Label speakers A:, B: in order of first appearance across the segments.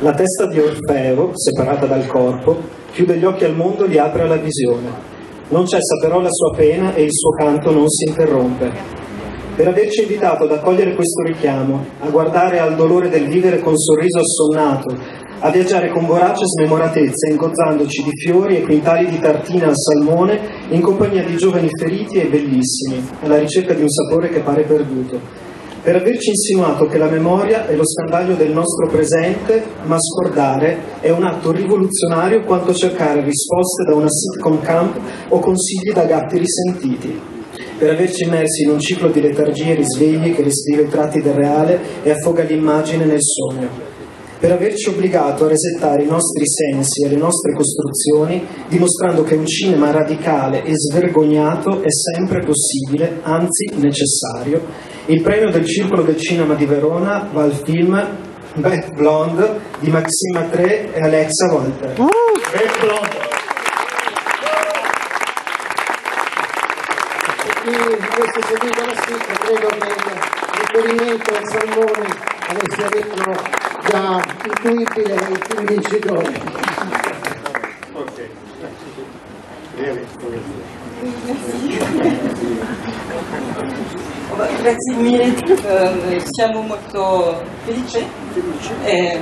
A: La testa di Orfeo, separata dal corpo, chiude gli occhi al mondo e li apre alla visione. Non cessa però la sua pena e il suo canto non si interrompe. Per averci invitato ad accogliere questo richiamo, a guardare al dolore del vivere con sorriso assonnato, a viaggiare con vorace smemoratezza, ingozzandoci di fiori e quintali di tartina al salmone in compagnia di giovani feriti e bellissimi, alla ricerca di un sapore che pare perduto per averci insinuato che la memoria è lo scandaglio del nostro presente, ma scordare è un atto rivoluzionario quanto cercare risposte da una sitcom camp o consigli da gatti risentiti. Per averci immersi in un ciclo di letargie e risvegli che riscrive i tratti del reale e affoga l'immagine nel sogno per averci obbligato a resettare i nostri sensi e le nostre costruzioni, dimostrando che un cinema radicale e svergognato è sempre possibile, anzi necessario. Il premio del Circolo del Cinema di Verona va al film Beth Blonde di Maxime Matré e Alexa Walter. Uh. Beth Blonde.
B: chi avesse seguito la sigla credo che il riferimento al salmone avesse detto già intuibile dai film vincitori. Ok.
C: Grazie mille, uh, siamo molto felici. Eh,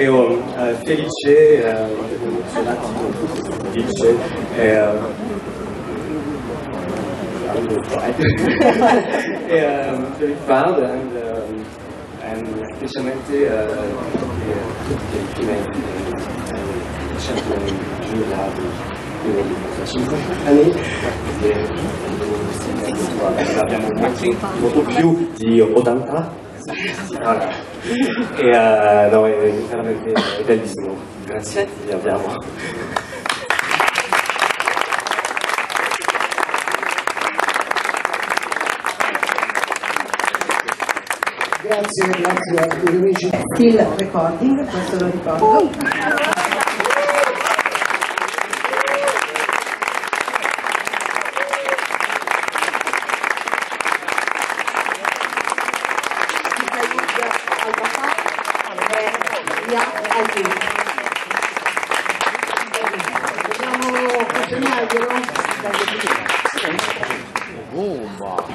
D: Io uh, felice, uh, emozionato, felice. Uh, e, um, very proud and, um, and specialmente uh, sempre giurati quindi 5 anni e abbiamo molto, molto più di 80 allora, e uh, no, è veramente bellissimo grazie vi abbiamo
B: Grazie, grazie a tutti amici.
C: Still recording, questo lo ricordo.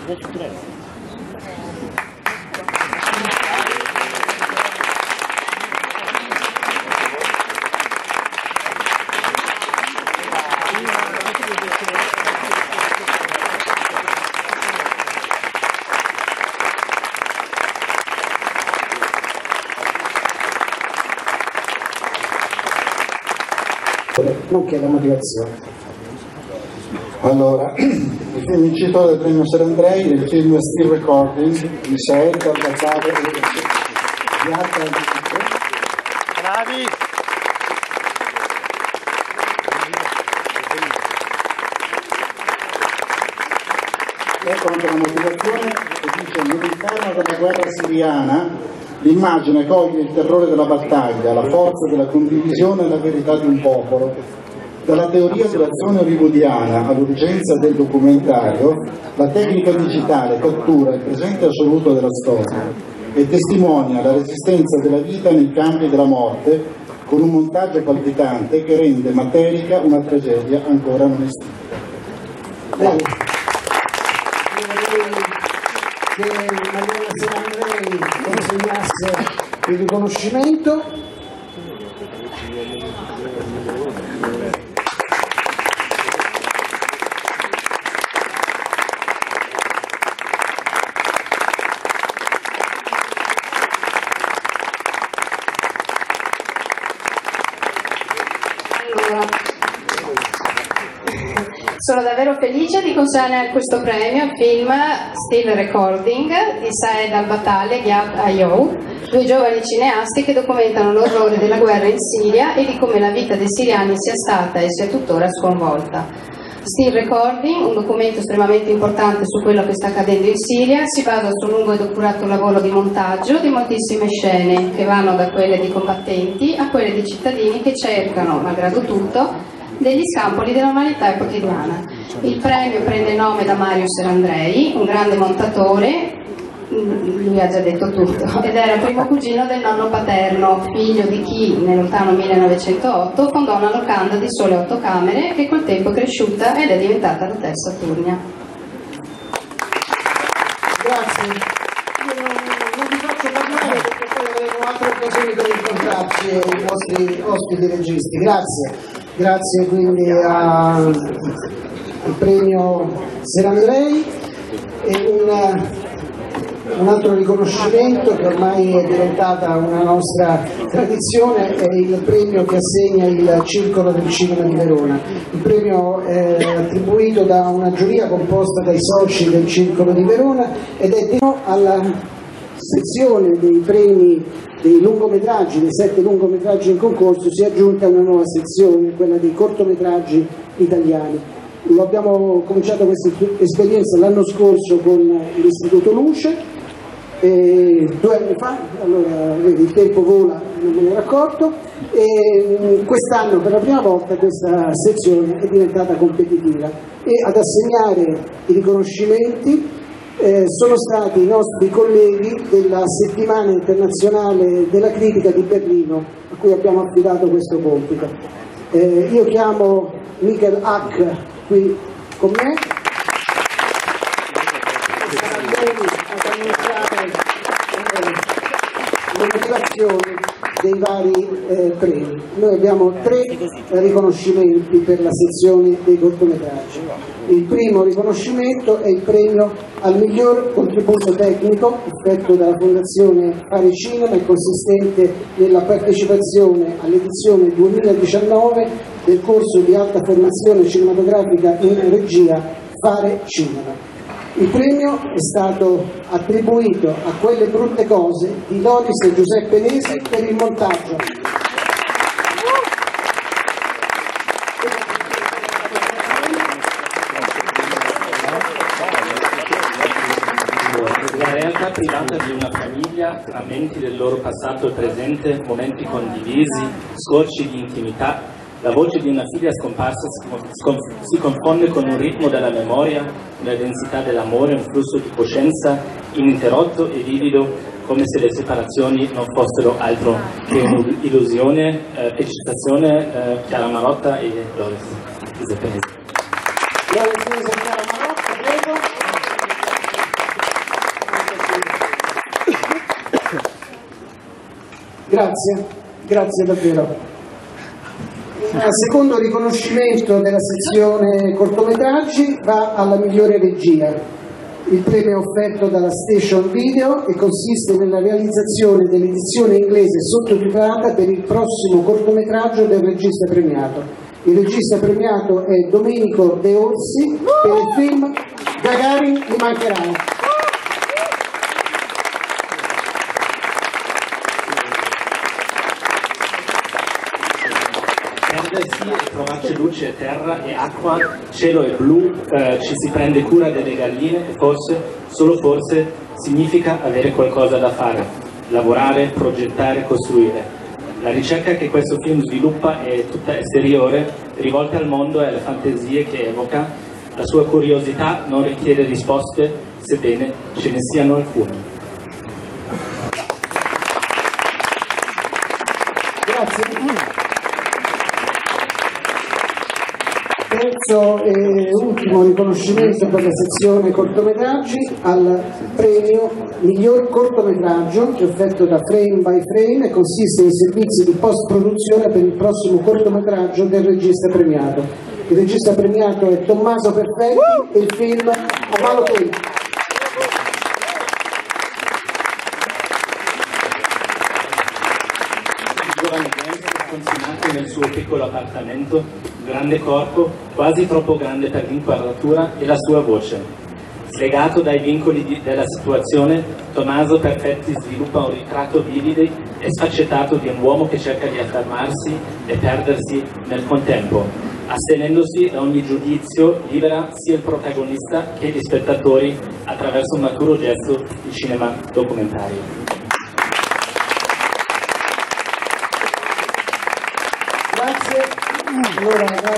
E: Bomba!
B: nonché la motivazione.
F: Allora, il film vincitore del premio Serandrei è il film Still Recording di Saed Carbazzale e di Alta
E: Bravi!
F: Ecco anche la motivazione che dice nell'interno della guerra siriana L'immagine coglie il terrore della battaglia, la forza della condivisione e la verità di un popolo. Dalla teoria dell'azione hollywoodiana all'urgenza del documentario, la tecnica digitale cattura il presente assoluto della storia e testimonia la resistenza della vita nei campi della morte con un montaggio palpitante che rende materica una tragedia ancora non estinta.
B: Che Maria Serandrei consegnasse il riconoscimento
G: Sono davvero felice di consegnare questo premio al film Still Recording di Saed Al-Batale e Ayoub, due giovani cineasti che documentano l'orrore della guerra in Siria e di come la vita dei siriani sia stata e sia tuttora sconvolta. Still Recording, un documento estremamente importante su quello che sta accadendo in Siria, si basa su un lungo ed accurato lavoro di montaggio di moltissime scene che vanno da quelle di combattenti a quelle di cittadini che cercano, malgrado tutto, degli scampoli della normalità quotidiana. Il premio prende nome da Mario Serandrei, un grande montatore, lui ha già detto tutto, ed era primo cugino del nonno paterno, figlio di chi nel lontano 1908 fondò una locanda di sole otto camere che col tempo è cresciuta ed è diventata l'Hotel Saturnia.
B: Grazie. Io non, non vi faccio parlare perché poi avremo altre occasioni per incontrarci i nostri ospiti registi. Grazie. Grazie quindi al premio Serandrei e un, un altro riconoscimento che ormai è diventata una nostra tradizione è il premio che assegna il Circolo del Cinema di Verona. Il premio è attribuito da una giuria composta dai soci del Circolo di Verona ed è dedicato alla sezione dei premi dei lungometraggi, dei sette lungometraggi in concorso, si è aggiunta una nuova sezione, quella dei cortometraggi italiani. Lo abbiamo cominciato questa esperienza l'anno scorso con l'Istituto Luce, e due anni fa, allora vedi, il tempo vola, non me ne ero accorto, e mm, quest'anno per la prima volta questa sezione è diventata competitiva. E ad assegnare i riconoscimenti eh, sono stati i nostri colleghi della settimana internazionale della critica di Berlino a cui abbiamo affidato questo compito. Eh, io chiamo Michael Hack qui con me e sarà lui ad annunciare eh, motivazioni dei vari eh, premi. Noi abbiamo tre riconoscimenti per la sezione dei cortometraggi. Il primo riconoscimento è il premio al miglior contributo tecnico offerto dalla Fondazione Fare Cinema e consistente nella partecipazione all'edizione 2019 del corso di alta formazione cinematografica in regia Fare Cinema. Il premio è stato attribuito a quelle brutte cose di Loris e Giuseppe Nesi per il montaggio.
H: La realtà privata di una famiglia, frammenti del loro passato e presente, momenti condivisi, scorci di intimità, la voce di una figlia scomparsa si confonde con un ritmo della memoria, una densità dell'amore, un flusso di coscienza ininterrotto e vivido, come se le separazioni non fossero altro che un'illusione. Eh, felicitazione eh, Chiara Marotta e Doris Giuseppe.
B: Grazie, grazie davvero. Secondo riconoscimento della sezione cortometraggi va alla migliore regia. Il premio è offerto dalla Station Video e consiste nella realizzazione dell'edizione inglese sottotitolata per il prossimo cortometraggio del regista premiato. Il regista premiato è Domenico De Orsi per il film Gagarin mi mancherai.
H: Perdersi e trovarci luce e terra e acqua, cielo e blu, eh, ci si prende cura delle galline e forse, solo forse, significa avere qualcosa da fare, lavorare, progettare, costruire. La ricerca che questo film sviluppa è tutta esteriore, rivolta al mondo e alle fantasie che evoca. La sua curiosità non richiede risposte, sebbene ce ne siano alcune.
B: Grazie. Terzo e ultimo riconoscimento per la sezione cortometraggi al premio miglior cortometraggio che è offerto da Frame by Frame e consiste in servizi di post-produzione per il prossimo cortometraggio del regista premiato. Il regista premiato è Tommaso Perfetti e il film A Malo Tempo.
H: Il giovane James, confinato nel suo piccolo appartamento, grande corpo, quasi troppo grande per l'inquadratura e la sua voce. Slegato dai vincoli di- della situazione, Tommaso Perfetti sviluppa un ritratto vivido e sfaccettato di un uomo che cerca di affermarsi e perdersi nel contempo. Astenendosi da ogni giudizio, libera sia il protagonista che gli spettatori attraverso un maturo gesto di cinema documentario.
B: Grazie. Allora, grazie.